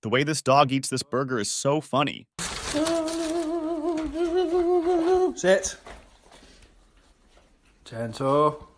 The way this dog eats this burger is so funny. Sit. Gentle.